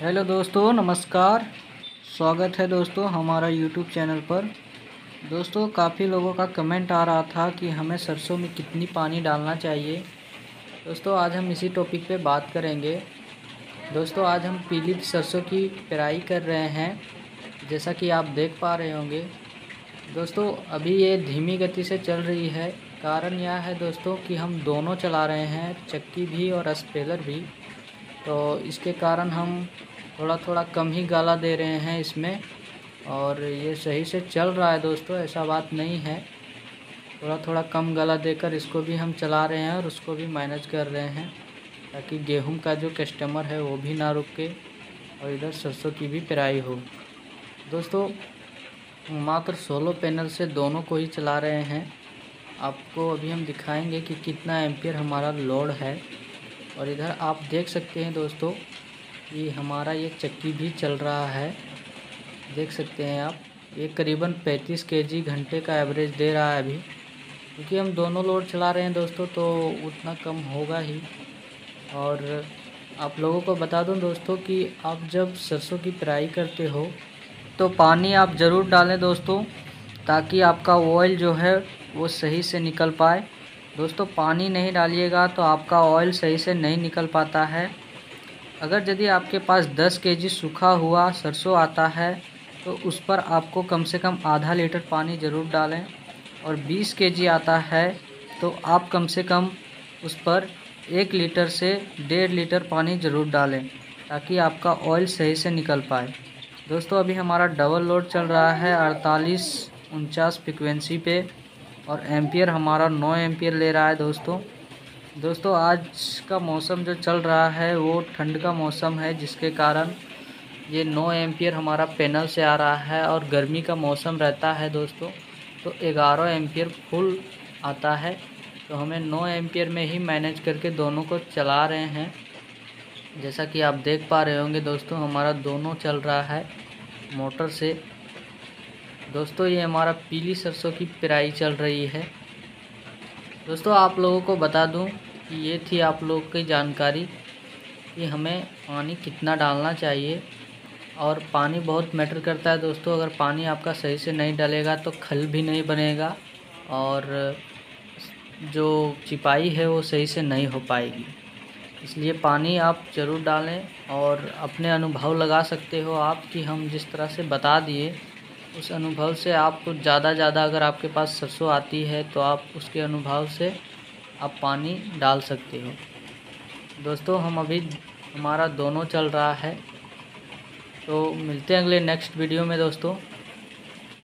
Hello दोस्तों, नमस्कार। स्वागत है दोस्तों हमारा यूट्यूब चैनल पर। दोस्तों, काफ़ी लोगों का कमेंट आ रहा था कि हमें सरसों में कितनी पानी डालना चाहिए। दोस्तों, आज हम इसी टॉपिक पे बात करेंगे। दोस्तों, आज हम पीली सरसों की पेराई कर रहे हैं, जैसा कि आप देख पा रहे होंगे। दोस्तों, अभी ये धीमी गति से चल रही है। कारण यह है दोस्तों कि हम दोनों चला रहे हैं, चक्की भी और स्पेलर भी। तो इसके कारण हम थोड़ा थोड़ा कम ही गाला दे रहे हैं इसमें। और ये सही से चल रहा है दोस्तों, ऐसा बात नहीं है। थोड़ा थोड़ा कम गला देकर इसको भी हम चला रहे हैं और उसको भी मैनेज कर रहे हैं, ताकि गेहूँ का जो कस्टमर है वो भी ना रुके और इधर सरसों की भी पेराई हो। दोस्तों, मात्र सोलो पैनल से दोनों को ही चला रहे हैं। आपको अभी हम दिखाएँगे कि कितना एम्पियर हमारा लोड है। और इधर आप देख सकते हैं दोस्तों कि हमारा ये चक्की भी चल रहा है। देख सकते हैं आप, ये करीबन 35 केजी घंटे का एवरेज दे रहा है अभी। क्योंकि हम दोनों लोड चला रहे हैं दोस्तों तो उतना कम होगा ही। और आप लोगों को बता दूँ दोस्तों कि आप जब सरसों की पेराई करते हो तो पानी आप ज़रूर डालें दोस्तों, ताकि आपका ऑयल जो है, वो सही से निकल पाए। दोस्तों, पानी नहीं डालिएगा तो आपका ऑयल सही से नहीं निकल पाता है। अगर यदि आपके पास 10 केजी सूखा हुआ सरसों आता है तो उस पर आपको कम से कम आधा लीटर पानी ज़रूर डालें। और 20 केजी आता है तो आप कम से कम उस पर एक लीटर से डेढ़ लीटर पानी ज़रूर डालें, ताकि आपका ऑयल सही से निकल पाए। दोस्तों, अभी हमारा डबल लोड चल रहा है अड़तालीस उनचास फ्रिक्वेंसी पे, और एम्पियर हमारा नौ एम्पियर ले रहा है दोस्तों। दोस्तों, आज का मौसम जो चल रहा है, वो ठंड का मौसम है, जिसके कारण ये नौ एम्पियर हमारा पैनल से आ रहा है और गर्मी का मौसम रहता है दोस्तों। तो ग्यारह एम्पियर फुल आता है। तो हमें नौ एम्पियर में ही मैनेज करके दोनों को चला रहे हैं। जैसा कि आप देख पा रहे होंगे दोस्तों, हमारा दोनों चल रहा है मोटर से। दोस्तों, ये हमारा पीली सरसों की पिराई चल रही है। दोस्तों, आप लोगों को बता दूँ ये थी आप लोग की जानकारी कि हमें पानी कितना डालना चाहिए। और पानी बहुत मैटर करता है दोस्तों, अगर पानी आपका सही से नहीं डलेगा तो खल भी नहीं बनेगा और जो चिपाई है वो सही से नहीं हो पाएगी। इसलिए पानी आप ज़रूर डालें और अपने अनुभव लगा सकते हो आप कि हम जिस तरह से बता दिए, उस अनुभव से आप ज़्यादा ज़्यादा अगर आपके पास सरसों आती है तो आप उसके अनुभव से आप पानी डाल सकते हो। दोस्तों, हम अभी, हमारा दोनों चल रहा है। तो मिलते हैं अगले नेक्स्ट वीडियो में, दोस्तों।